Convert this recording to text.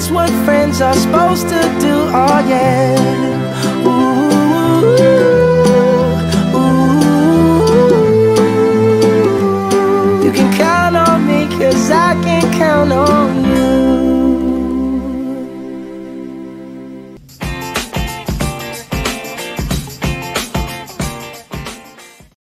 That's what friends are supposed to do, oh yeah.